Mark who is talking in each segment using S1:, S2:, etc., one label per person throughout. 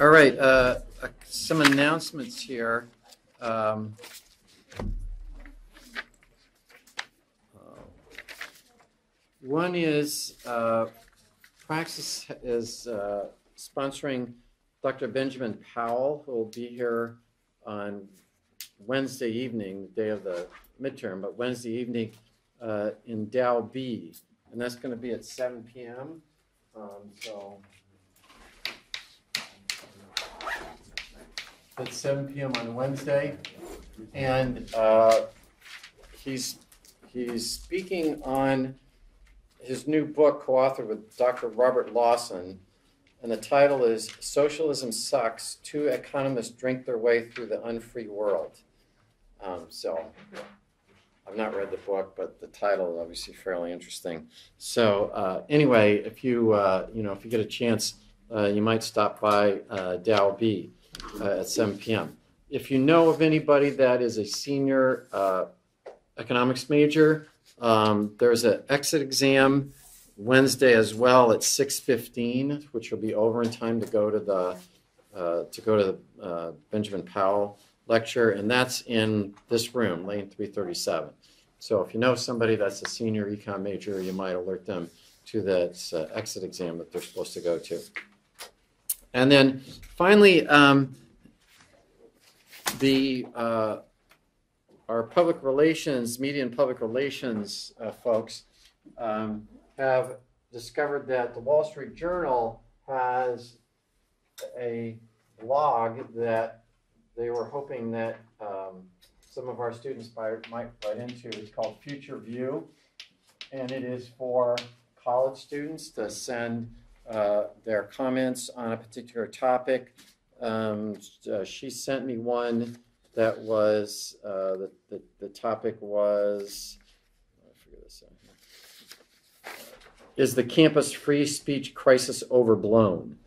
S1: All right, uh, uh, some announcements here. Um, One is, uh, Praxis is uh, sponsoring Dr. Benjamin Powell, who will be here on Wednesday evening, the day of the midterm, but Wednesday evening uh, in Dow B. And that's going to be at seven PM. Um, So at seven PM on Wednesday. And uh, he's, he's speaking on his new book co-authored with Dr. Robert Lawson. And the title is Socialism Sucks, Two Economists Drink Their Way Through the Unfree World. Um, So I've not read the book, but the title is obviously fairly interesting. So uh, anyway, if you, uh, you know, if you get a chance, uh, you might stop by uh, Dow B uh, at 7 p.m. If you know of anybody that is a senior uh, economics major, um, there's an exit exam Wednesday as well at 6:15, which will be over in time to go to the uh, to go to the uh, Benjamin Powell lecture, and that's in this room, lane 337. So if you know somebody that's a senior econ major, you might alert them to that uh, exit exam that they're supposed to go to. And then finally, um, the uh, our public relations, media and public relations uh, folks um, have discovered that the Wall Street Journal has a blog that they were hoping that um, some of our students might, might write into. It's called Future View, and it is for college students to send uh, their comments on a particular topic. Um, uh, she sent me one that was uh, the, the the topic was I this the campus free speech crisis overblown?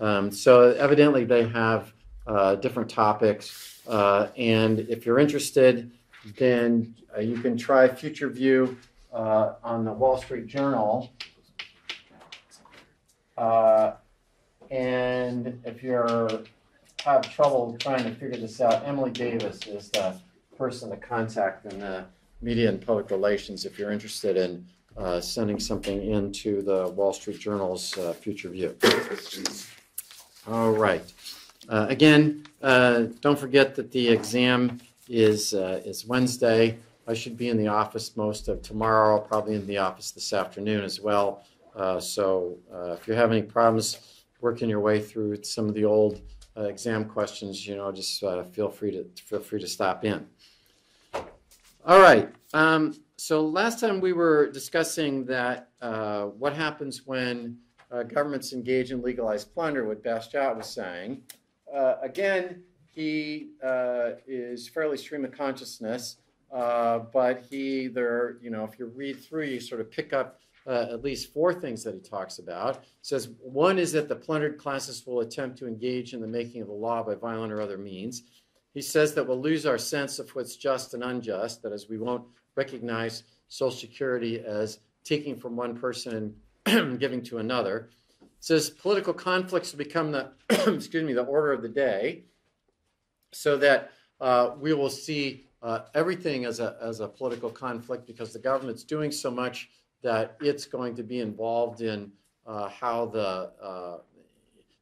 S1: Um, so evidently they have uh, different topics, uh, and if you're interested, then uh, you can try Future View uh, on the Wall Street Journal. Uh, and if you're have trouble trying to figure this out, Emily Davis is the person to contact in the media and public relations if you're interested in uh, sending something into the Wall Street Journal's uh, Future View. All right. Uh, again, uh, don't forget that the exam is uh, is Wednesday. I should be in the office most of tomorrow. Probably in the office this afternoon as well. Uh, so uh, if you have any problems working your way through some of the old uh, exam questions, you know, just uh, feel free to feel free to stop in. All right. Um, so last time we were discussing that what happens when governments engage in legalized plunder, what Bastiat was saying. Again, he uh, is fairly stream of consciousness, uh, but he there, you know, if you read through, you sort of pick up uh, at least four things that he talks about. says one is that the plundered classes will attempt to engage in the making of the law by violent or other means. He says that we'll lose our sense of what's just and unjust, that is, we won't recognize Social Security as taking from one person and giving to another. says political conflicts will become the, excuse me, the order of the day, so that uh, we will see uh, everything as a, as a political conflict because the government's doing so much that it's going to be involved in uh, how the uh,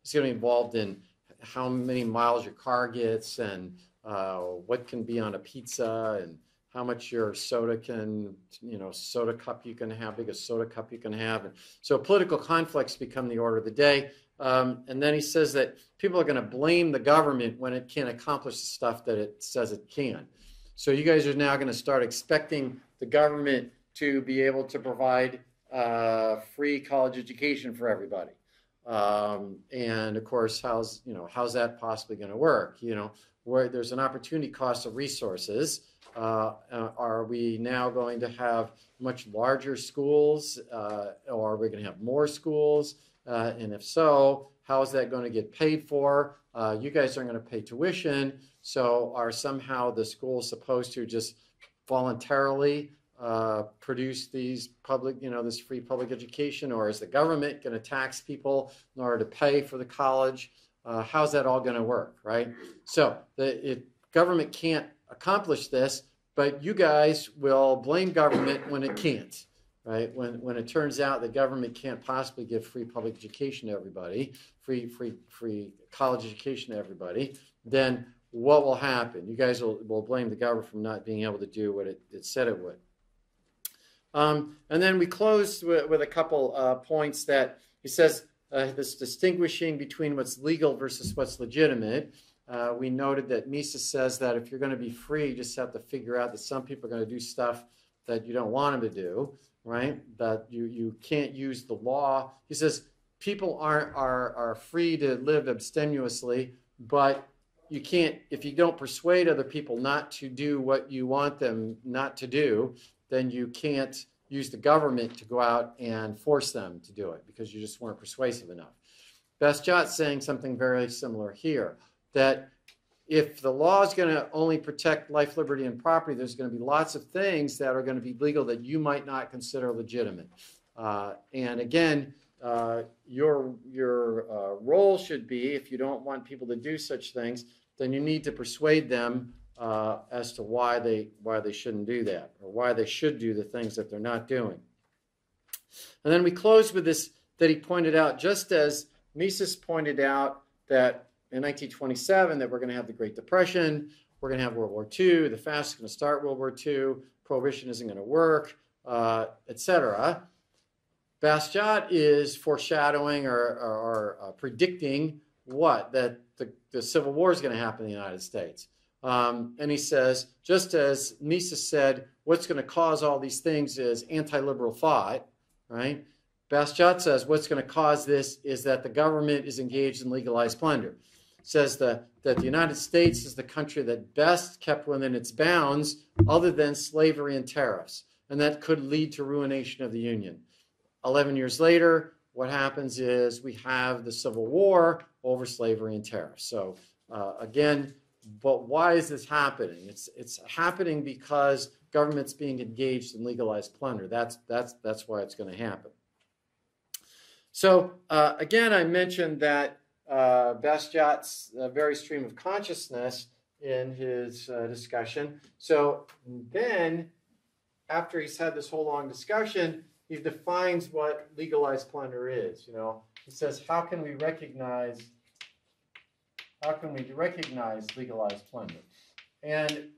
S1: it's going to be involved in how many miles your car gets and uh, what can be on a pizza and how much your soda can you know soda cup you can have big a soda cup you can have. And so political conflicts become the order of the day. Um, and then he says that people are going to blame the government when it can't accomplish the stuff that it says it can. So you guys are now going to start expecting the government to be able to provide uh, free college education for everybody. Um, and of course, how's you know how's that possibly going to work? You know, where there's an opportunity cost of resources. Uh, uh, are we now going to have much larger schools, uh, or are we going to have more schools? Uh, and if so, how is that going to get paid for? Uh, you guys aren't going to pay tuition, so are somehow the schools supposed to just voluntarily uh, produce these public, you know, this free public education, or is the government going to tax people in order to pay for the college? uh, how's that all going to work, right? So the it, government can't accomplish this, but you guys will blame government when it can't, right? When, when it turns out the government can't possibly give free public education to everybody, free, free, free college education to everybody, then what will happen? You guys will, will blame the government for not being able to do what it, it said it would. Um, and then we close with, with a couple uh, points that he says uh, this distinguishing between what's legal versus what's legitimate. Uh, we noted that Mises says that if you're going to be free, you just have to figure out that some people are going to do stuff that you don't want them to do, right? That you, you can't use the law. He says people aren't, are, are free to live abstemiously, but you can't, if you don't persuade other people not to do what you want them not to do, then you can't use the government to go out and force them to do it because you just weren't persuasive enough. Bastiat's saying something very similar here that if the law is going to only protect life, liberty, and property, there's going to be lots of things that are going to be legal that you might not consider legitimate. Uh, and again, uh, your your uh, role should be, if you don't want people to do such things, then you need to persuade them uh, as to why they why they shouldn't do that or why they should do the things that they're not doing. And then we close with this that he pointed out, just as Mises pointed out that in 1927 that we're going to have the Great Depression, we're going to have World War II, the fast is going to start World War II, prohibition isn't going to work, uh, etc. Bastiat is foreshadowing or, or, or uh, predicting what? That the, the Civil War is going to happen in the United States. Um, and he says, just as Mises said, what's going to cause all these things is anti liberal thought, right? Bastiat says what's going to cause this is that the government is engaged in legalized plunder says that, that the United States is the country that best kept within its bounds other than slavery and tariffs. And that could lead to ruination of the Union. 11 years later, what happens is we have the Civil War over slavery and tariffs. So uh, again, but why is this happening? It's, it's happening because government's being engaged in legalized plunder. That's, that's, that's why it's going to happen. So uh, again, I mentioned that uh, Bastiat's uh, very stream of consciousness in his uh, discussion. So then, after he's had this whole long discussion, he defines what legalized plunder is. You know, he says, how can we recognize how can we recognize legalized plunder? And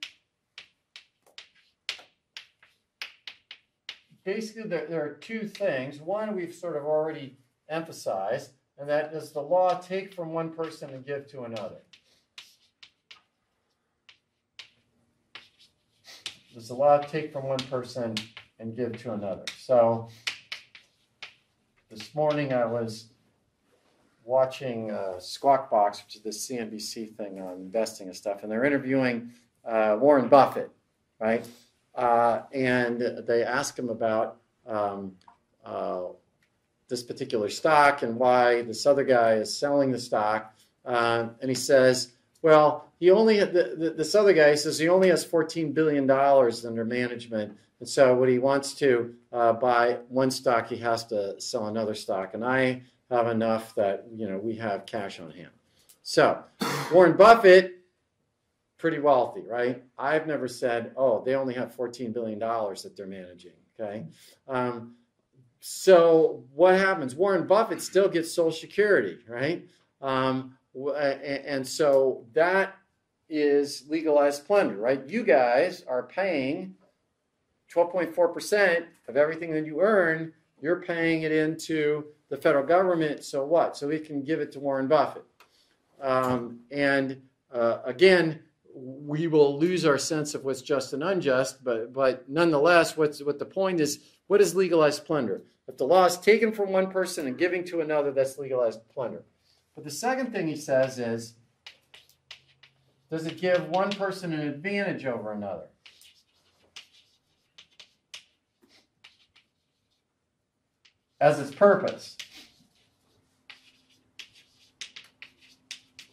S1: basically, there, there are two things. One, we've sort of already emphasized, and that is the law take from one person and give to another? Does the law take from one person and give to another? So this morning I was watching uh, Squawk Box, which is this CNBC thing on investing and stuff, and they're interviewing uh, Warren Buffett, right? Uh, and they ask him about um, uh, this particular stock and why this other guy is selling the stock. Uh, and he says, well, he only the, the, this other guy says he only has $14 billion under management. And so when he wants to uh, buy one stock, he has to sell another stock. And I have enough that, you know, we have cash on hand. So Warren Buffett, pretty wealthy, right? I've never said, oh, they only have $14 billion that they're managing, okay? Um, so what happens? Warren Buffett still gets Social Security, right? Um, and so that is legalized plunder, right? You guys are paying 12.4% of everything that you earn, you're paying it into the federal government. So what? So we can give it to Warren Buffett. Um, and uh, again, we will lose our sense of what's just and unjust, but, but nonetheless, what's, what the point is, what is legalized plunder? If the law is taken from one person and giving to another, that's legalized plunder. But the second thing he says is, does it give one person an advantage over another? As its purpose.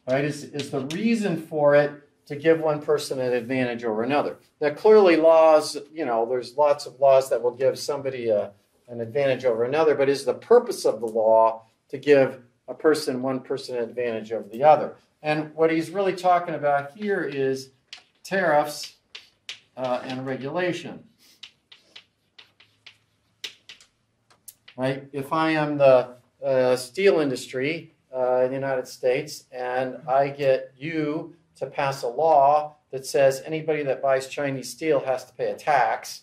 S1: Right? Is, is the reason for it to give one person an advantage over another? Now, clearly, laws, you know, there's lots of laws that will give somebody a an advantage over another, but is the purpose of the law to give a person, one person an advantage over the other. And what he's really talking about here is tariffs uh, and regulation. Right? If I am the uh, steel industry uh, in the United States and I get you to pass a law that says anybody that buys Chinese steel has to pay a tax,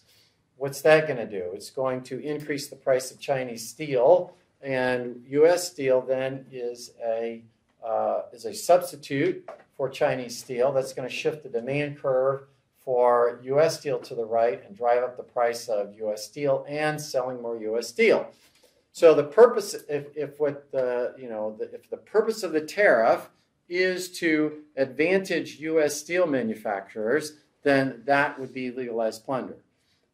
S1: what's that going to do? It's going to increase the price of Chinese steel, and U.S. steel then is a uh, is a substitute for Chinese steel. That's going to shift the demand curve for U.S. steel to the right and drive up the price of U.S. steel and selling more U.S. steel. So the purpose, if, if what the you know the, if the purpose of the tariff is to advantage U.S. steel manufacturers, then that would be legalized plunder.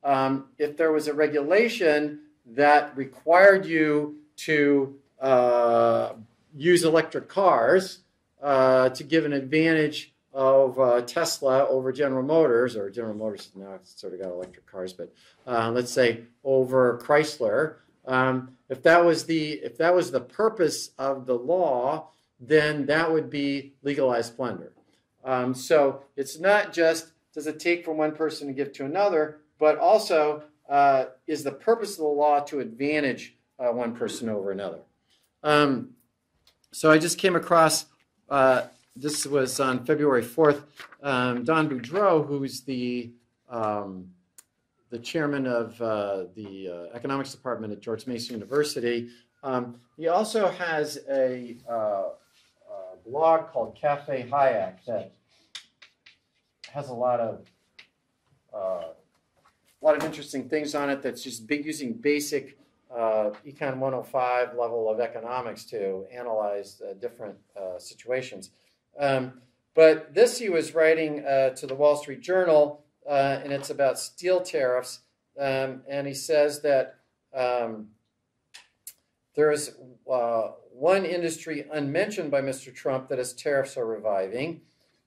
S1: Um, if there was a regulation that required you to uh, use electric cars uh, to give an advantage of uh, Tesla over General Motors, or General Motors now sort of got electric cars, but uh, let's say over Chrysler. Um, if that was the if that was the purpose of the law, then that would be legalized plunder. Um, so it's not just does it take from one person to give to another, but also uh, is the purpose of the law to advantage uh, one person over another. Um, so I just came across, uh, this was on February 4th, um, Don Boudreaux, who's the, um, the chairman of uh, the uh, economics department at George Mason University. Um, he also has a, uh, a, blog called Cafe Hayek that has a lot of uh, a lot of interesting things on it that's just big, using basic uh, Econ 105 level of economics to analyze uh, different uh, situations. Um, but this he was writing uh, to the Wall Street Journal, uh, and it's about steel tariffs. Um, and he says that um, there is uh, one industry unmentioned by Mr. Trump that his tariffs are reviving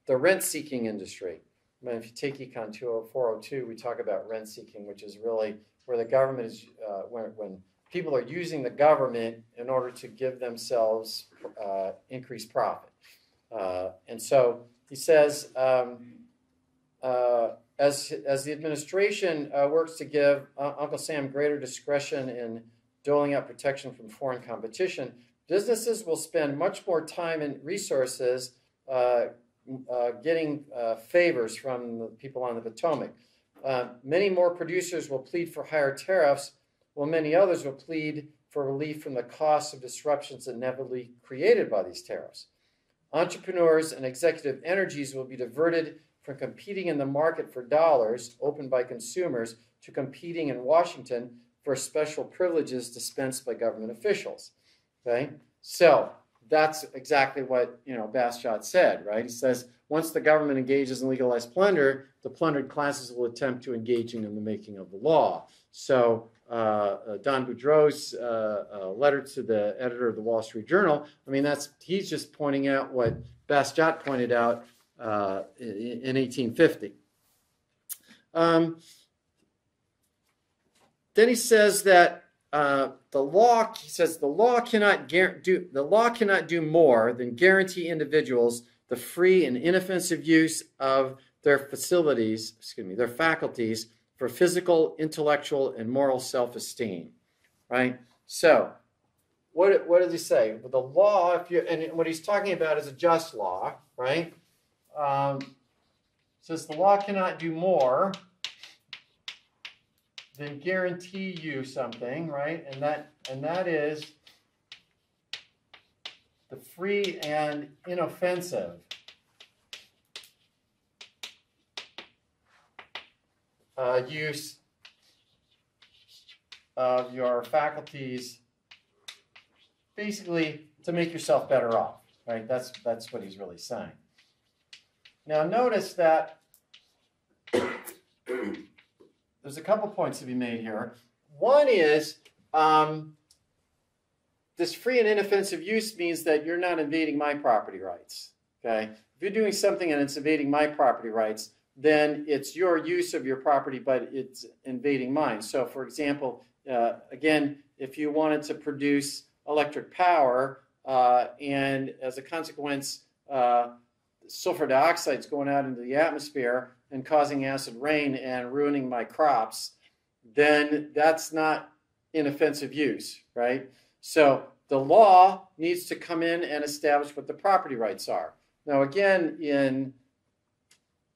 S1: the rent seeking industry. I mean, if you take Econ 402, we talk about rent seeking, which is really where the government is, when, when people are using the government in order to give themselves uh, increased profit. Uh, and so he says, um, uh, as, as the administration uh, works to give uh, Uncle Sam greater discretion in doling out protection from foreign competition, businesses will spend much more time and resources uh, getting favors from the people on the Potomac. many more producers will plead for higher tariffs while many others will plead for relief from the costs of disruptions inevitably created by these tariffs. Entrepreneurs and executive energies will be diverted from competing in the market for dollars opened by consumers to competing in Washington for special privileges dispensed by government officials. Okay? So that's exactly what you know Bastiat said, right? He says once the government engages in legalized plunder, the plundered classes will attempt to engage in the making of the law. So Don Boudreaux's uh, uh, letter to the editor of the Wall Street Journal. I mean, that's he's just pointing out what Bastiat pointed out uh, in, in, 1850. Um, then he says that uh, the law. He says the law cannot do the law cannot do more than guarantee individuals the free and inoffensive use of their facilities. Excuse me, their faculties for physical, intellectual, and moral self esteem, right? So, what, what does he say? Well, the law, if you and what he's talking about is a just law, right? Um, says the law cannot do more than guarantee you something, right? And that and that is the free and inoffensive uh, use of your faculties basically to make yourself better off, right? That's, that's what he's really saying. Now notice that there's a couple points to be made here. One is um, this free and inoffensive use means that you're not invading my property rights. Okay, if you're doing something and it's invading my property rights, then it's your use of your property, but it's invading mine. So, for example, uh, again, if you wanted to produce electric power, uh, and as a consequence, uh, sulfur dioxide is going out into the atmosphere and causing acid rain and ruining my crops, then that's not inoffensive use, right? So the law needs to come in and establish what the property rights are. Now, again, in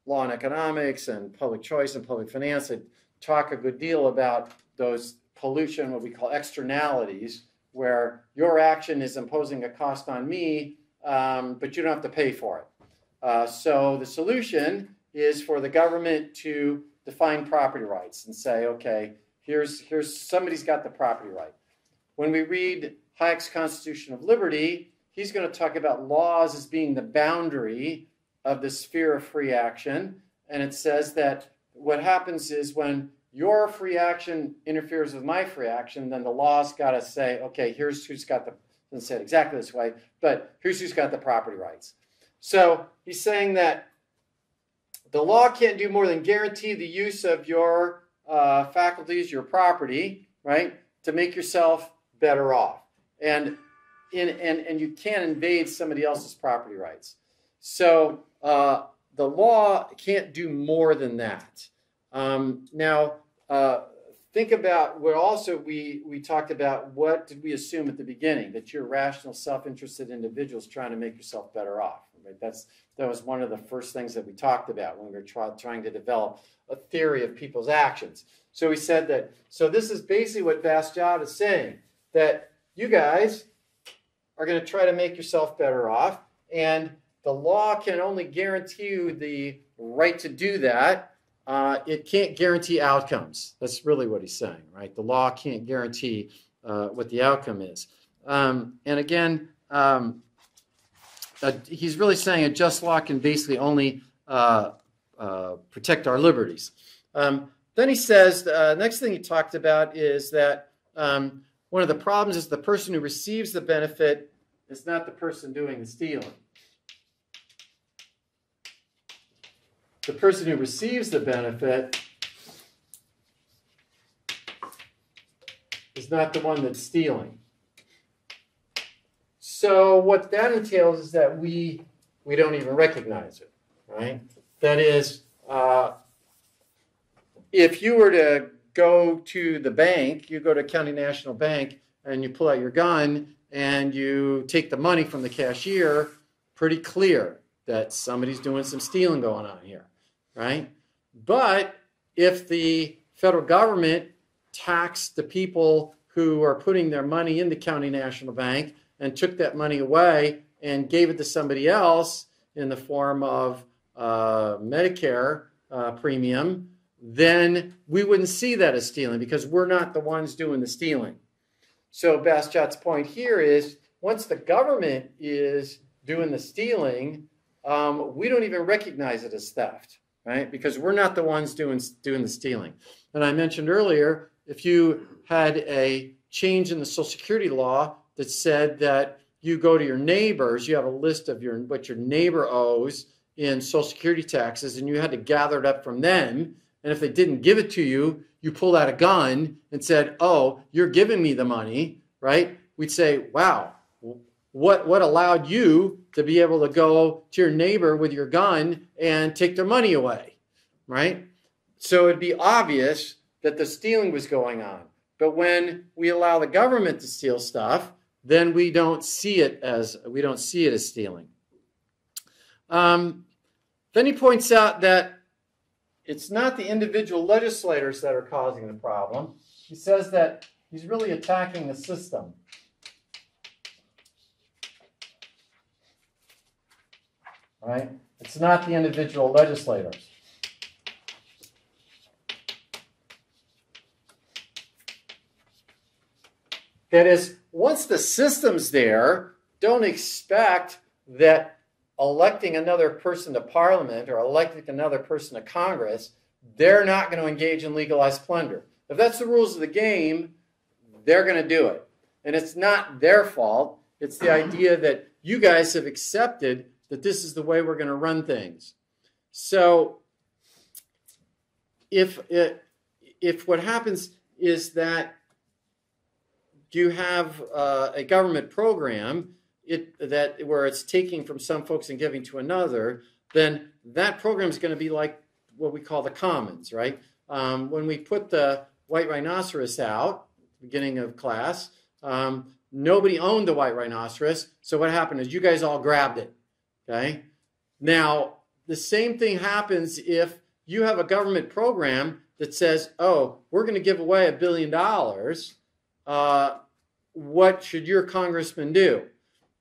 S1: law and economics and public choice and public finance, I talk a good deal about those pollution, what we call externalities, where your action is imposing a cost on me, um, but you don't have to pay for it. Uh, so the solution is for the government to define property rights and say, okay, here's here's somebody's got the property right. When we read Hayek's Constitution of Liberty, he's going to talk about laws as being the boundary of the sphere of free action. And it says that what happens is when your free action interferes with my free action, then the law's got to say, okay, here's who's got the, doesn't say it exactly this way, but here's who's got the property rights. So he's saying that the law can't do more than guarantee the use of your uh, faculties, your property, right, to make yourself better off. And, in, and, and you can't invade somebody else's property rights. So uh, the law can't do more than that. Um, now, uh, think about what also we, we talked about what did we assume at the beginning that you're rational, self interested individuals trying to make yourself better off. Right? That's, that was one of the first things that we talked about when we were try, trying to develop a theory of people's actions. So we said that, so this is basically what Bastiat is saying that you guys are going to try to make yourself better off, and the law can only guarantee you the right to do that. Uh, it can't guarantee outcomes. That's really what he's saying, right? The law can't guarantee uh, what the outcome is. Um, and again, um, uh, he's really saying a just law can basically only uh, uh, protect our liberties. Um, then he says, the uh, next thing he talked about is that um, one of the problems is the person who receives the benefit is not the person doing the stealing. The person who receives the benefit is not the one that's stealing. So what that entails is that we we don't even recognize it, right? That is, uh, if you were to go to the bank, you go to County National Bank and you pull out your gun and you take the money from the cashier, pretty clear that somebody's doing some stealing going on here, right? But if the federal government taxed the people who are putting their money in the County National Bank and took that money away and gave it to somebody else in the form of uh, Medicare uh, premium, then we wouldn't see that as stealing because we're not the ones doing the stealing. So Bastiat's point here is once the government is doing the stealing, um, we don't even recognize it as theft, right? Because we're not the ones doing doing the stealing. And I mentioned earlier, if you had a change in the Social Security law that said that you go to your neighbors, you have a list of your what your neighbor owes in Social Security taxes, and you had to gather it up from them. And if they didn't give it to you, you pulled out a gun and said, "Oh, you're giving me the money," right? We'd say, "Wow, what what allowed you to be able to go to your neighbor with your gun and take their money away?" Right? So it'd be obvious that the stealing was going on. But when we allow the government to steal stuff, then we don't see it as we don't see it as stealing. Um, then he points out that it's not the individual legislators that are causing the problem. He says that he's really attacking the system. Right? It's not the individual legislators. That is, once the system's there, don't expect that electing another person to parliament or electing another person to Congress, they're not going to engage in legalized plunder. If that's the rules of the game, they're going to do it. And it's not their fault. It's the idea that you guys have accepted that this is the way we're going to run things. So if it, if what happens is that you have uh, a government program it that where it's taking from some folks and giving to another, then that program is going to be like what we call the commons, right? Um, when we put the white rhinoceros out, beginning of class, um, nobody owned the white rhinoceros. So what happened is you guys all grabbed it. Okay. Now the same thing happens if you have a government program that says, "Oh, we're going to give away a billion dollars." Uh, what should your congressman do?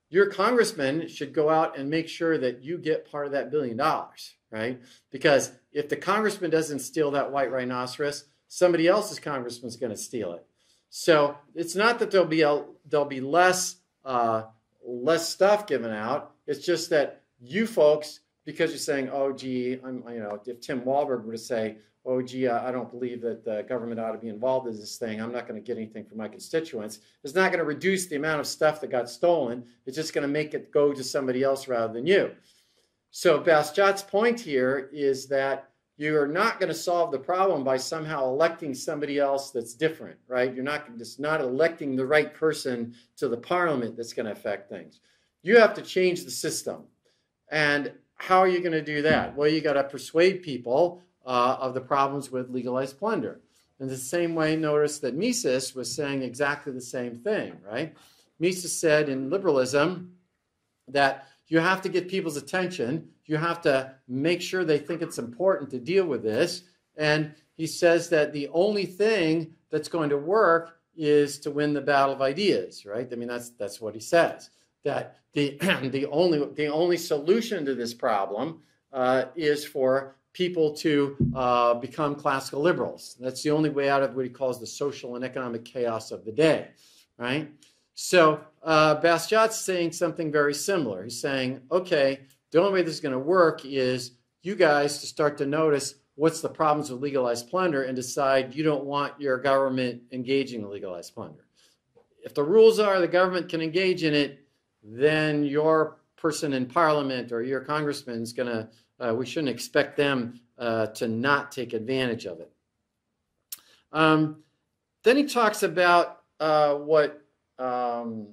S1: Your congressman should go out and make sure that you get part of that billion dollars, right? Because if the congressman doesn't steal that white rhinoceros, somebody else's congressman is going to steal it. So it's not that there'll be a there'll be less uh, less stuff given out. It's just that you folks, because you're saying, "Oh, gee," I'm you know, if Tim Walberg were to say, "Oh, gee, I don't believe that the government ought to be involved in this thing. I'm not going to get anything from my constituents," it's not going to reduce the amount of stuff that got stolen. It's just going to make it go to somebody else rather than you. So Bastiat's point here is that you're not going to solve the problem by somehow electing somebody else that's different, right? You're not just not electing the right person to the parliament that's going to affect things. You have to change the system. And how are you going to do that? Well, you got to persuade people uh, of the problems with legalized plunder. In the same way, notice that Mises was saying exactly the same thing, right? Mises said in liberalism that you have to get people's attention. You have to make sure they think it's important to deal with this. And he says that the only thing that's going to work is to win the battle of ideas, right? I mean, that's that's what he says. That the the only the only solution to this problem uh, is for people to uh, become classical liberals. That's the only way out of what he calls the social and economic chaos of the day, right? So uh, Bastiat's saying something very similar. He's saying, okay, the only way this is going to work is you guys to start to notice what's the problems with legalized plunder and decide you don't want your government engaging in legalized plunder. If the rules are the government can engage in it, then your person in parliament or your congressman is going to, uh, we shouldn't expect them uh, to not take advantage of it. Um, then he talks about uh, what um,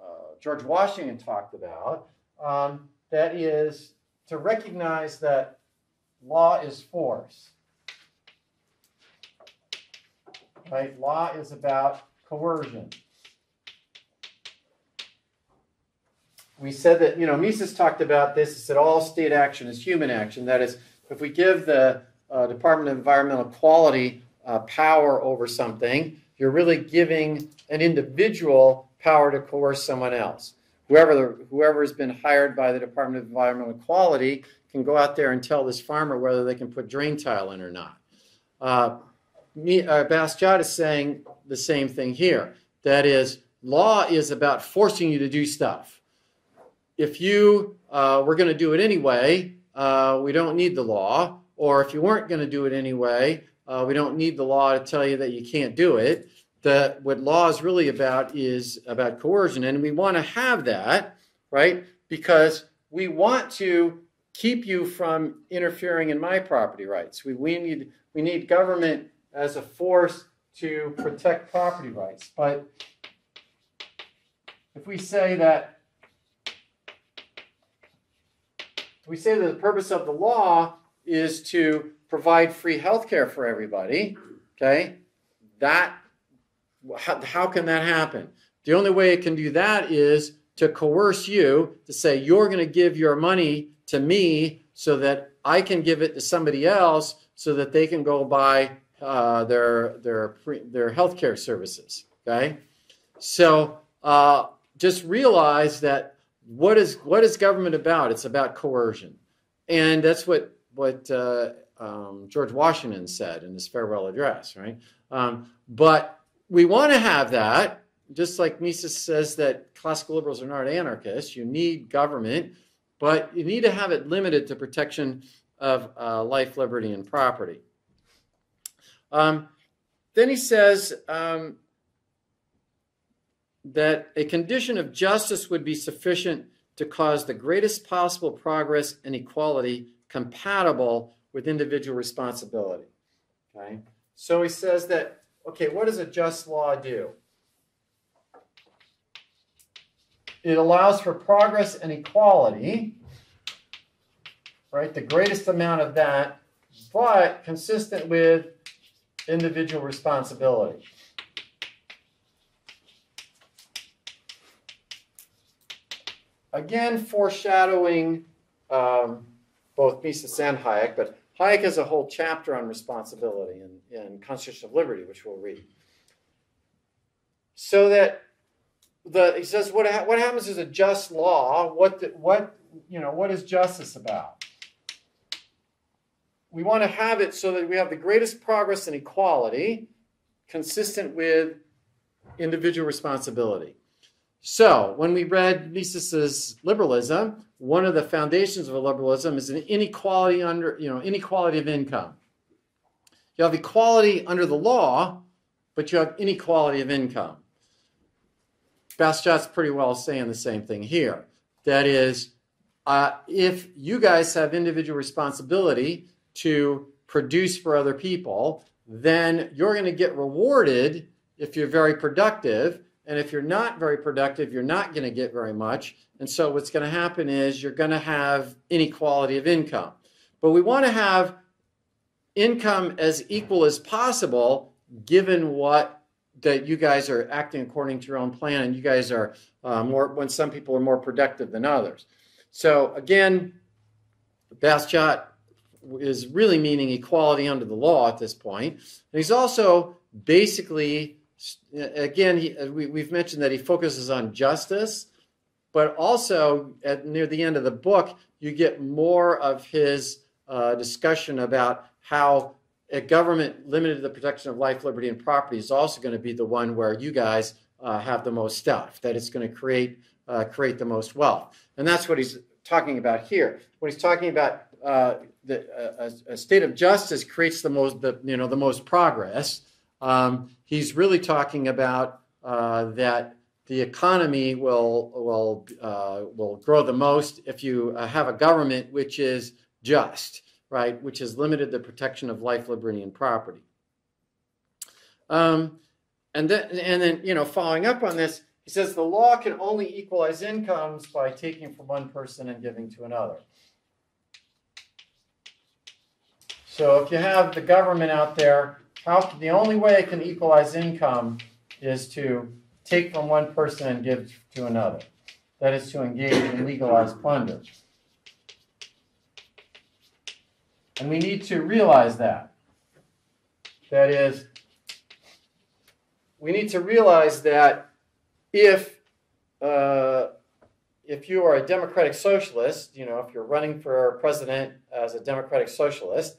S1: uh, George Washington talked about. Um, that is to recognize that law is force. Right? Law is about coercion. We said that, you know, Mises talked about this. He said all state action is human action. That is, if we give the uh, Department of Environmental Quality uh, power over something, you're really giving an individual power to coerce someone else. Whoever, whoever has been hired by the Department of Environmental Quality can go out there and tell this farmer whether they can put drain tile in or not. Uh, uh, Bastiat is saying the same thing here. That is, law is about forcing you to do stuff. If you uh, were going to do it anyway, uh, we don't need the law. Or if you weren't going to do it anyway, uh, we don't need the law to tell you that you can't do it. That what law is really about is about coercion, and we want to have that, right? Because we want to keep you from interfering in my property rights. We, we need we need government as a force to protect property rights. But if we say that if we say that the purpose of the law is to provide free health care for everybody, okay, that how, how can that happen? The only way it can do that is to coerce you to say you're going to give your money to me so that I can give it to somebody else so that they can go buy uh, their their pre, their healthcare services. Okay, so uh, just realize that what is what is government about? It's about coercion, and that's what what uh, um, George Washington said in his farewell address, right? Um, but we want to have that, just like Mises says that classical liberals are not anarchists. You need government, but you need to have it limited to protection of uh, life, liberty, and property. Um, then he says um, that a condition of justice would be sufficient to cause the greatest possible progress and equality compatible with individual responsibility. Okay? So he says that, okay, what does a just law do? it allows for progress and equality, right? The greatest amount of that, but consistent with individual responsibility. Again, foreshadowing um, both Mises and Hayek, but Hayek has a whole chapter on responsibility in, in Constitution of Liberty, which we'll read. So that the he says what ha- what happens is a just law. What the, what you know what is justice about? We want to have it so that we have the greatest progress and equality, consistent with individual responsibility. So, when we read Mises's liberalism, one of the foundations of liberalism is an inequality under, you know, inequality of income. You have equality under the law, but you have inequality of income. Bastiat's pretty well saying the same thing here. That is, uh, if you guys have individual responsibility to produce for other people, then you're going to get rewarded if you're very productive and if you're not very productive, you're not going to get very much. And so what's going to happen is you're going to have inequality of income. But we want to have income as equal as possible given what that you guys are acting according to your own plan and you guys are uh, more when some people are more productive than others. So again, Bastiat is really meaning equality under the law at this point. And he's also basically again, he, uh, we, have mentioned that he focuses on justice, but also at near the end of the book, you get more of his uh, discussion about how a government limited to the protection of life, liberty, and property is also going to be the one where you guys uh, have the most stuff. That it's going to create uh, create the most wealth, and that's what he's talking about here. What he's talking about. Uh, the, a, a, state of justice creates the most, the, you know, the most progress, um, he's really talking about uh, that the economy will will uh, will grow the most if you uh, have a government which is just, right, which has limited the protection of life, liberty, and property. Um, and then, and then, you know, following up on this, he says the law can only equalize incomes by taking from one person and giving to another. So if you have the government out there the only way it can equalize income is to take from one person and give to another. That is to engage in legalized plunder. And we need to realize that. That is, we need to realize that if uh, if you are a democratic socialist, you know, if you're running for president as a democratic socialist,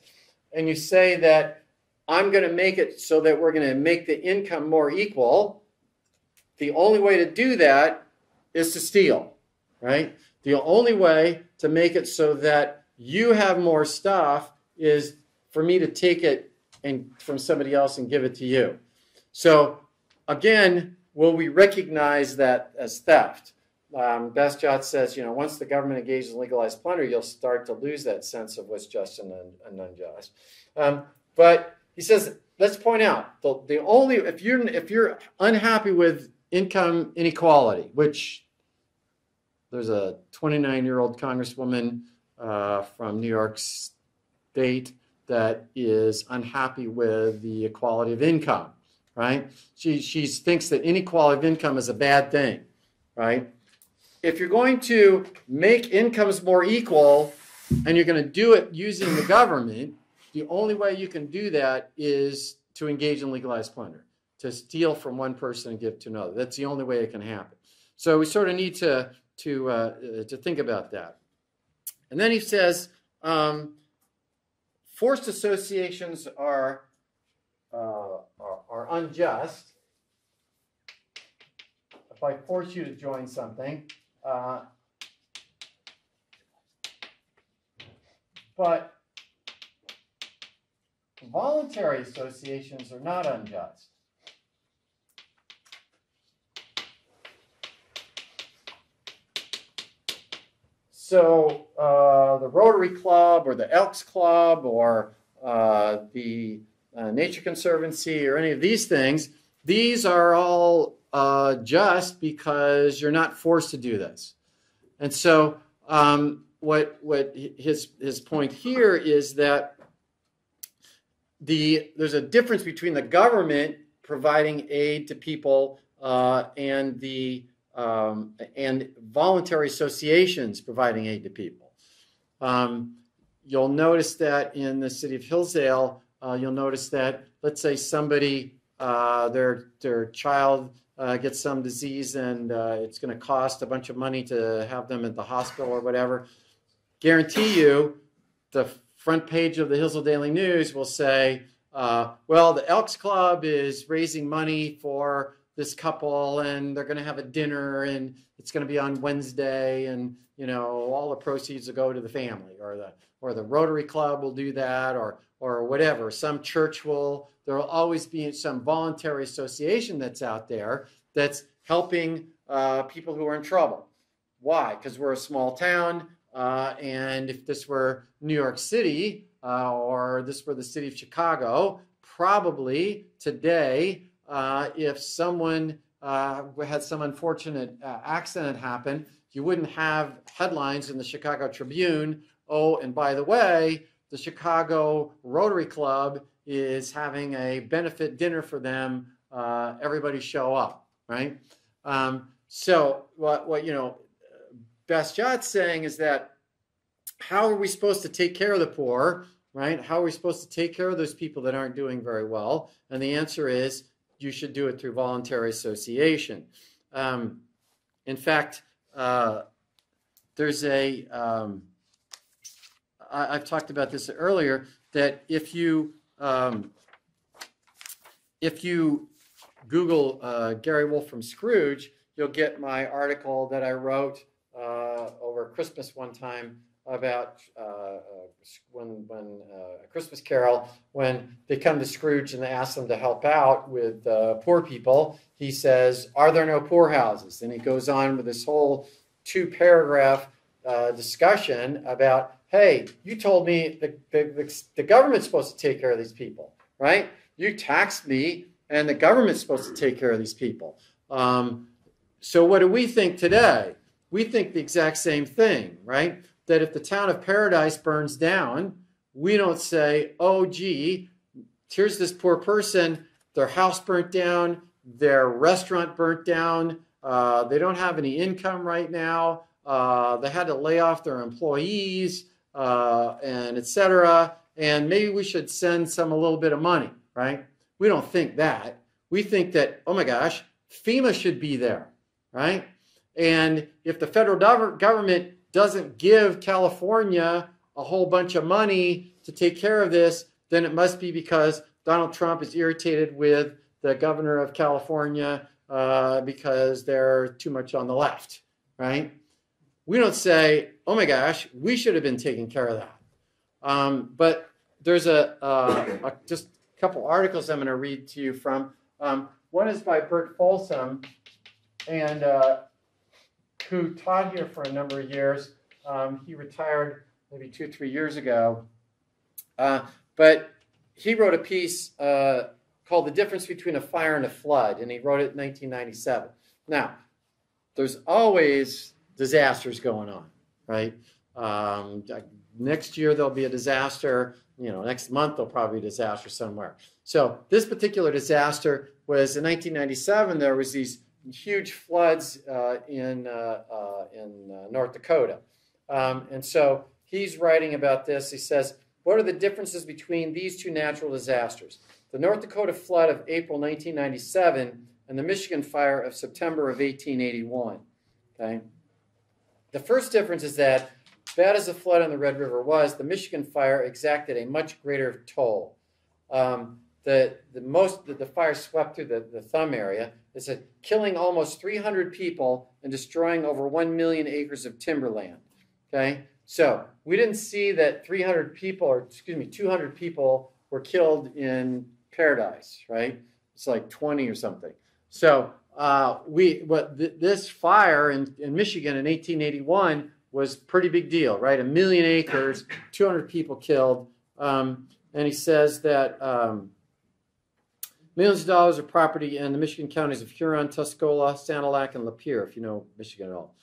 S1: and you say that I'm going to make it so that we're going to make the income more equal. The only way to do that is to steal, right? The only way to make it so that you have more stuff is for me to take it and from somebody else and give it to you. So again, will we recognize that as theft? Um, Bastiat says, you know, once the government engages in legalized plunder, you'll start to lose that sense of what's just and, and unjust. Um, but he says, let's point out the, the only if you're if you're unhappy with income inequality, which there's a 29 year old congresswoman uh, from New York State that is unhappy with the equality of income, right? She, she thinks that inequality of income is a bad thing, right? If you're going to make incomes more equal and you're going to do it using the government, the only way you can do that is to engage in legalized plunder, to steal from one person and give to another. That's the only way it can happen. So we sort of need to to uh, to think about that. And then he says, um, forced associations are, uh, are, are unjust. If I force you to join something, uh, but Voluntary associations are not unjust. So uh, the Rotary Club or the Elks Club or uh, the uh, Nature Conservancy or any of these things, these are all uh, just because you're not forced to do this. And so, um, what what his his point here is that the there's a difference between the government providing aid to people uh, and the um, and voluntary associations providing aid to people. Um, you'll notice that in the city of Hillsdale, uh, you'll notice that let's say somebody uh, their their child uh, gets some disease and uh, it's going to cost a bunch of money to have them at the hospital or whatever. Guarantee you, the front page of the Hillsdale Daily News will say, uh, "Well, the Elks Club is raising money for." this couple and they're going to have a dinner and it's going to be on Wednesday and you know all the proceeds will go to the family or the or the Rotary Club will do that or or whatever. Some church will there will always be some voluntary association that's out there that's helping uh, people who are in trouble. Why? Because we're a small town uh, and if this were New York City uh, or this were the city of Chicago probably today uh, if someone uh, had some unfortunate uh, accident happen, you wouldn't have headlines in the Chicago Tribune. Oh, and by the way, the Chicago Rotary Club is having a benefit dinner for them. Uh, everybody show up, right? Um, so what, what you know, Bastiat's saying is that how are we supposed to take care of the poor, right? How are we supposed to take care of those people that aren't doing very well? And the answer is you should do it through voluntary association. Um, in fact, uh, there's a. Um, I, have talked about this earlier that if you um, if you Google uh, Gary Wolfram Scrooge, you'll get my article that I wrote uh, over Christmas one time about uh, uh, when when uh, a Christmas Carol when they come to Scrooge and they ask them to help out with uh, poor people. He says, "Are there no poorhouses?" And he goes on with this whole two paragraph uh, discussion about, "Hey, you told me the, the, the government's supposed to take care of these people, right? You taxed me, and the government's supposed to take care of these people." Um, so what do we think today? We think the exact same thing, right? that if the town of Paradise burns down, we don't say, oh, gee, here's this poor person, their house burnt down, their restaurant burnt down, uh, they don't have any income right now, uh, they had to lay off their employees, uh, and etc. And maybe we should send some a little bit of money, right? We don't think that. We think that, oh my gosh, FEMA should be there, right? And if the federal government doesn't give California a whole bunch of money to take care of this, then it must be because Donald Trump is irritated with the governor of California uh, because they're too much on the left, right? We don't say, oh my gosh, we should have been taking care of that. Um, but there's a, uh, a, just a couple articles I'm going to read to you from. Um, one is by Burt Folsom, and uh, who taught here for a number of years. Um, he retired maybe two, three years ago. Uh, but he wrote a piece uh, called The Difference Between a Fire and a Flood, and he wrote it in 1997. Now, there's always disasters going on, right? Um, next year there'll be a disaster. You know, next month there'll probably be a disaster somewhere. So this particular disaster was in 1997. There was these huge floods uh, in, uh, uh, in North Dakota. Um, and so he's writing about this. He says, What are the differences between these two natural disasters? The North Dakota flood of April 1997 and the Michigan fire of September of 1881. Okay? The first difference is that, bad as the flood on the Red River was, the Michigan fire exacted a much greater toll. Um, the, the most the, the fire swept through the, the thumb area. It said killing almost 300 people and destroying over 1 million acres of timberland. Okay, so we didn't see that 300 people, or excuse me, 200 people were killed in Paradise, right? It's like 20 or something. So uh, we, what th- this fire in, in Michigan in 1881 was pretty big deal, right? A million acres, 200 people killed. Um, and he says that um, Millions of dollars of property in the Michigan counties of Huron, Tuscola, Sanilac, and Lapeer, if you know Michigan at all.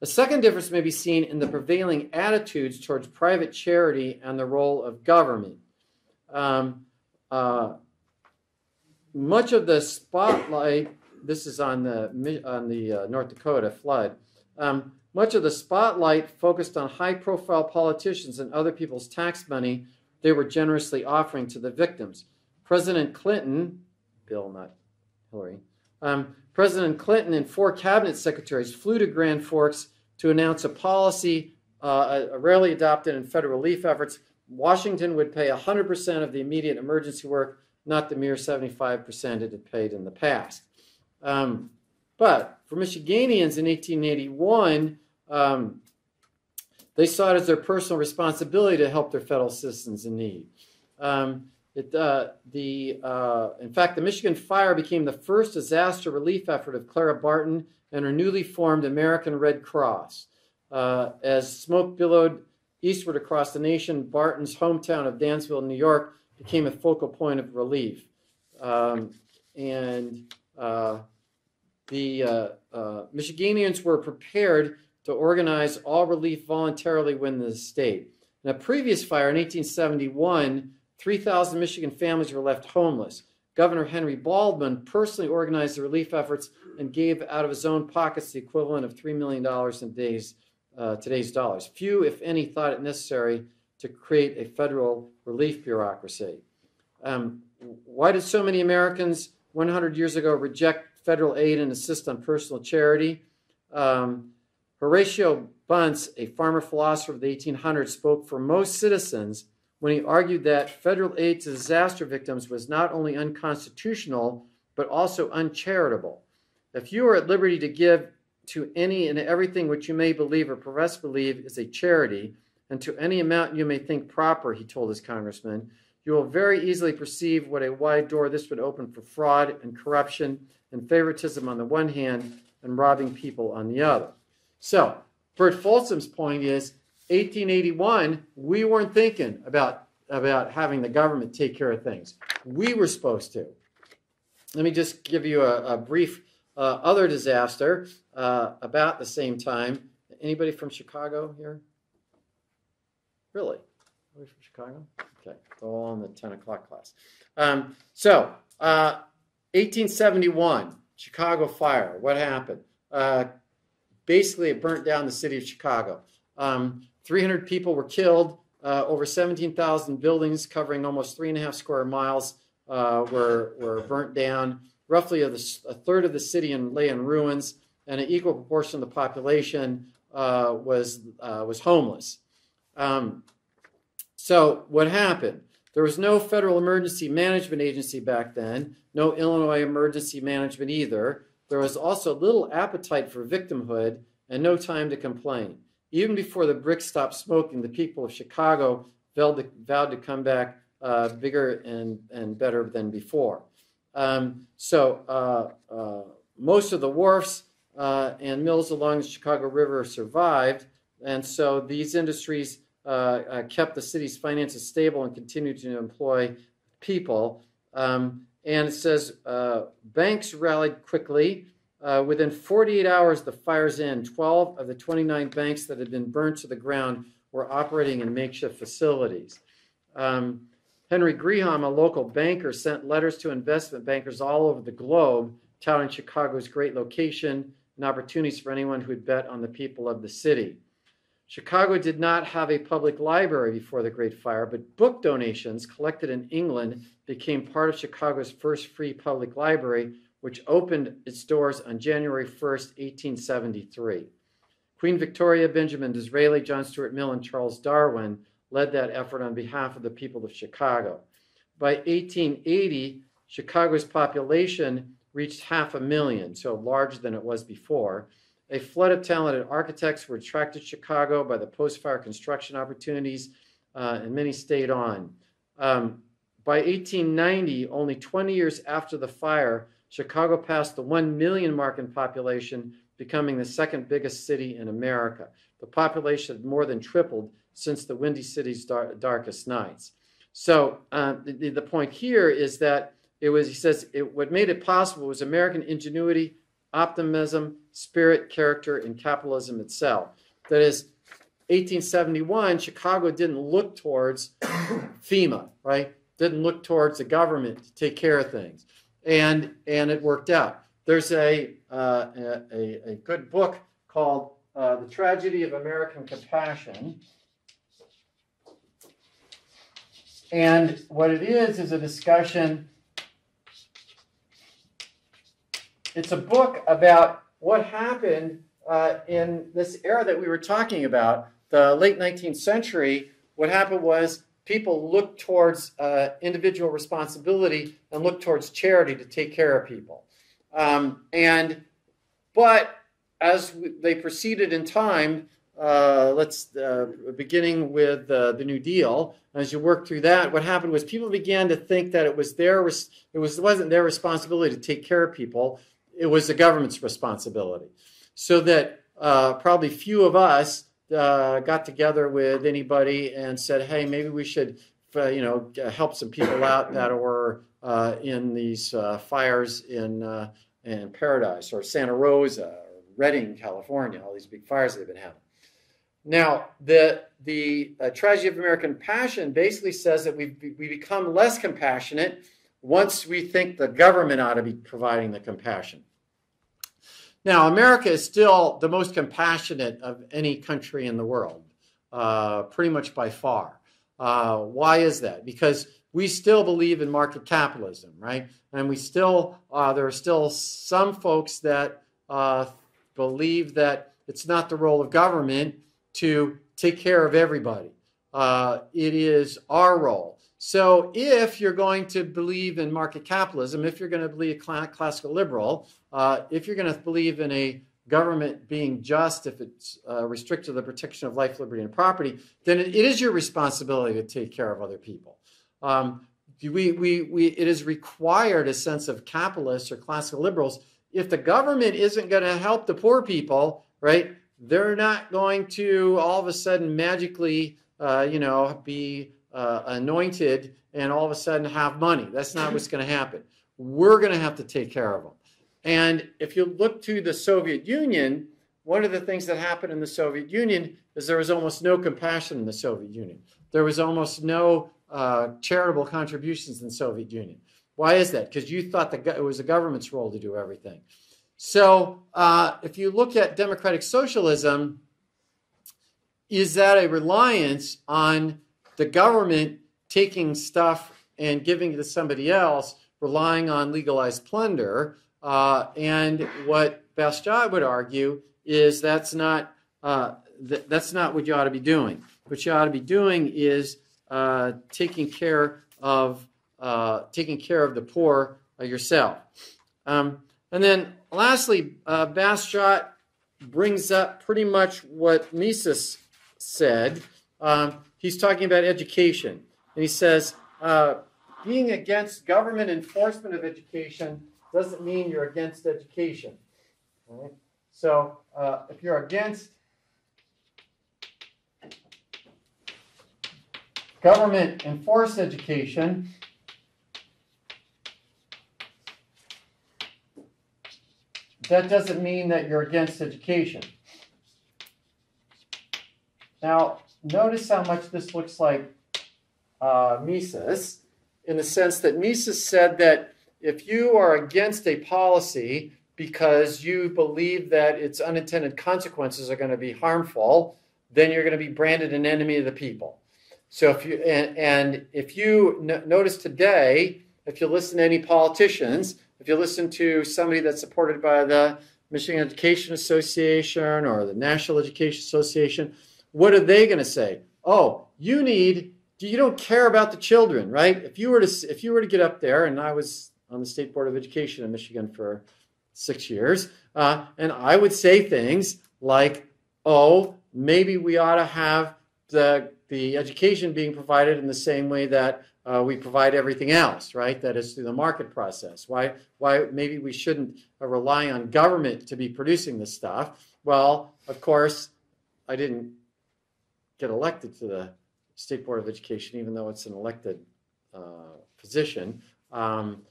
S1: A second difference may be seen in the prevailing attitudes towards private charity and the role of government. Um, uh, much of the spotlight, this is on the on the uh, North Dakota flood. Um, much of the spotlight focused on high-profile politicians and other people's tax money they were generously offering to the victims. President Clinton, Bill, not Hillary, um, President Clinton and four cabinet secretaries flew to Grand Forks to announce a policy uh, rarely adopted in federal relief efforts. Washington would pay 100% of the immediate emergency work, not the mere 75% it had paid in the past. Um, but for Michiganians in 1881, um, they saw it as their personal responsibility to help their federal citizens in need. Um, it, uh, the, uh, in fact, the Michigan Fire became the first disaster relief effort of Clara Barton and her newly formed American Red Cross. Uh, as smoke billowed eastward across the nation, Barton's hometown of Dansville, New York, became a focal point of relief. Um, and uh, the uh, uh, Michiganians were prepared to organize all relief voluntarily within the state. In a previous fire in 1871, 3,000 Michigan families were left homeless. Governor Henry Baldwin personally organized the relief efforts and gave out of his own pockets the equivalent of $3 million in days, uh, today's dollars. Few, if any, thought it necessary to create a federal relief bureaucracy. Um, why did so many Americans 100 years ago reject federal aid and assist on personal charity? Um, Horatio Bunce, a farmer philosopher of the 1800s, spoke for most citizens when he argued that federal aid to disaster victims was not only unconstitutional, but also uncharitable. If you are at liberty to give to any and everything which you may believe or profess believe is a charity, and to any amount you may think proper, he told his congressman, you will very easily perceive what a wide door this would open for fraud and corruption and favoritism on the one hand and robbing people on the other. So, Burt Folsom's point is 1881, we weren't thinking about, about having the government take care of things. We were supposed to. Let me just give you a, a brief uh, other disaster uh, about the same time. Anybody from Chicago here? Really? Anybody from Chicago? Okay, all in the 10 o'clock class. Um, so, uh, 1871, Chicago fire. What happened? Uh, basically it burnt down the city of Chicago. Um, 300 people were killed. Uh, over 17,000 buildings covering almost three and a half square miles uh, were, were burnt down. Roughly a, a, third of the city in, lay in ruins, and an equal proportion of the population uh, was, uh, was homeless. Um, so, what happened? There was no federal emergency management agency back then, no Illinois emergency management either. There was also little appetite for victimhood and no time to complain. Even before the bricks stopped smoking, the people of Chicago vowed to, vowed to come back uh, bigger and, and better than before. Um, so uh, uh, most of the wharfs uh, and mills along the Chicago River survived, and so these industries uh, uh, kept the city's finances stable and continued to employ people. Um, and it says banks rallied quickly. Uh, within 48 hours, the fire's in. 12 of the 29 banks that had been burned to the ground were operating in makeshift facilities. Um, Henry Greham, a local banker, sent letters to investment bankers all over the globe touting Chicago's great location and opportunities for anyone who would bet on the people of the city. Chicago did not have a public library before the Great Fire, but book donations collected in England became part of Chicago's first free public library, which opened its doors on January 1st, 1873. Queen Victoria, Benjamin Disraeli, John Stuart Mill, and Charles Darwin led that effort on behalf of the people of Chicago. By 1880, Chicago's population reached half a million, so larger than it was before. A flood of talented architects were attracted to Chicago by the post-fire construction opportunities, uh, and many stayed on. Um, by 1890, only 20 years after the fire, Chicago passed the 1 million mark in population, becoming the second biggest city in America. The population had more than tripled since the Windy City's dar- darkest nights. So uh, the, the point here is that it was, he says, it, what made it possible was American ingenuity, optimism, spirit, character, and capitalism itself. That is, 1871, Chicago didn't look towards FEMA, right? Didn't look towards the government to take care of things. And, and it worked out. There's a, uh, a, a, good book called uh, The Tragedy of American Compassion. And what it is, is a discussion. It's a book about what happened uh, in this era that we were talking about, the late 19th century. What happened was people looked towards uh, individual responsibility and looked towards charity to take care of people. Um, and but as they proceeded in time, uh, let's uh, beginning with uh, the New Deal. As you work through that, what happened was people began to think that it was their it was it wasn't their responsibility to take care of people. It was the government's responsibility. So that uh, probably few of us uh, got together with anybody and said, "Hey, maybe we should, uh, you know, help some people out that were uh, in these uh, fires in uh, in Paradise or Santa Rosa or Redding, California. All these big fires they've been having." Now, the the tragedy of American passion basically says that we we become less compassionate once we think the government ought to be providing the compassion. Now, America is still the most compassionate of any country in the world, uh, pretty much by far. Uh, why is that? Because we still believe in market capitalism, right? And we still, uh, there are still some folks that uh, believe that it's not the role of government to take care of everybody. Uh, it is our role. So, if you're going to believe in market capitalism, if you're going to believe a classical liberal, uh, if you're going to believe in a government being just, if it's uh, restricted to the protection of life, liberty, and property, then it, it is your responsibility to take care of other people. Um, we, we, we, it is required a sense of capitalists or classical liberals. If the government isn't going to help the poor people, right, they're not going to all of a sudden magically, uh, you know, be uh, anointed and all of a sudden have money. That's not what's going to happen. We're going to have to take care of them. And if you look to the Soviet Union, one of the things that happened in the Soviet Union is there was almost no compassion in the Soviet Union. There was almost no uh, charitable contributions in the Soviet Union. Why is that? Because you thought that it was the government's role to do everything. So uh, if you look at democratic socialism, is that a reliance on the government taking stuff and giving it to somebody else, relying on legalized plunder. Uh, and what Bastiat would argue is that's not uh, th- that's not what you ought to be doing. What you ought to be doing is uh, taking care of uh, taking care of the poor uh, yourself. Um, and then lastly, uh, Bastiat brings up pretty much what Mises said. Um, he's talking about education. And he says, uh, being against government enforcement of education doesn't mean you're against education. Right? So uh, if you're against government enforced education, that doesn't mean that you're against education. Now, notice how much this looks like uh, Mises, in the sense that Mises said that if you are against a policy because you believe that its unintended consequences are going to be harmful, then you're going to be branded an enemy of the people. So if you and, and if you notice today, if you listen to any politicians, if you listen to somebody that's supported by the Michigan Education Association or the National Education Association, what are they going to say? Oh, you need you don't care about the children, right? If you were to if you were to get up there, and I was on the state board of education in Michigan for six years, uh, and I would say things like, "Oh, maybe we ought to have the the education being provided in the same way that uh, we provide everything else, right? That is through the market process. Why why maybe we shouldn't uh, rely on government to be producing this stuff? Well, of course, I didn't get elected to the State Board of Education, even though it's an elected uh, position. Um,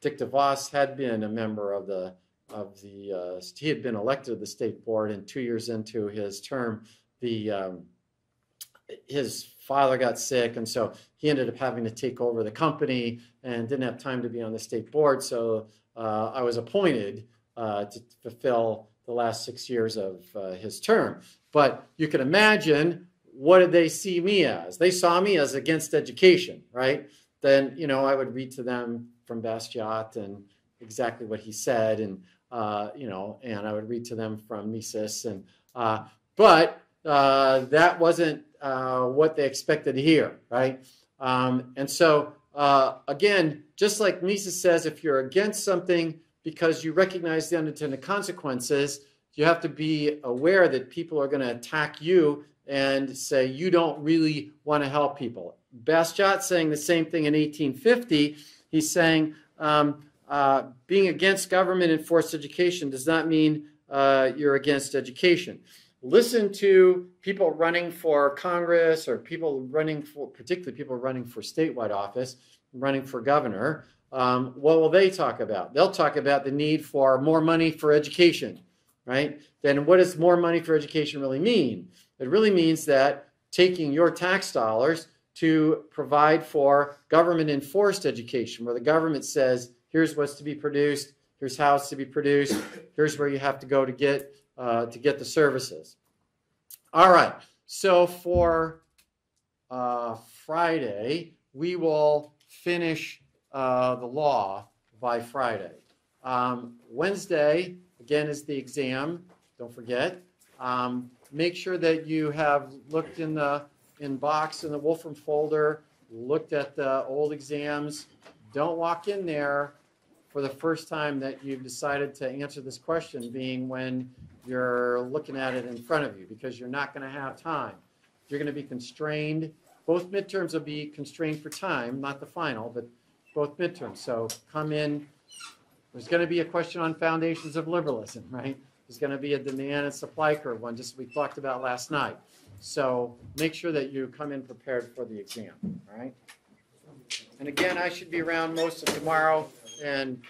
S1: Dick DeVos had been a member of the, of the, uh, he had been elected to the state board, and two years into his term, the, um, his father got sick, and so he ended up having to take over the company and didn't have time to be on the state board. So uh, I was appointed uh, to fulfill the last six years of uh, his term. But you can imagine what did they see me as? They saw me as against education, right? Then you know I would read to them from Bastiat and exactly what he said, and uh, you know, and I would read to them from Mises, and uh, but uh, that wasn't uh, what they expected to hear, right? Um, and so, uh, again, just like Mises says, if you're against something because you recognize the unintended consequences, you have to be aware that people are going to attack you and say you don't really want to help people. Bastiat saying the same thing in 1850. He's saying um, uh, being against government enforced education does not mean uh, you're against education listen to people running for Congress or people running for, particularly people running for statewide office, running for governor. Um, what will they talk about? They'll talk about the need for more money for education, right? Then what does more money for education really mean? It really means that taking your tax dollars to provide for government enforced education, where the government says, here's what's to be produced, here's how it's to be produced, here's where you have to go to get uh, to get the services. All right, so for uh, Friday, we will finish uh, the law by Friday. Um, Wednesday, again, is the exam. Don't forget. Um, make sure that you have looked in the in box in the Wolfram folder, looked at the old exams. Don't walk in there for the first time that you've decided to answer this question, being when you're looking at it in front of you because you're not going to have time. You're going to be constrained. Both midterms will be constrained for time, not the final, but both midterms. So come in. There's going to be a question on foundations of liberalism, right? There's going to be a demand and supply curve one, just we talked about last night. So make sure that you come in prepared for the exam, all right? And again, I should be around most of tomorrow and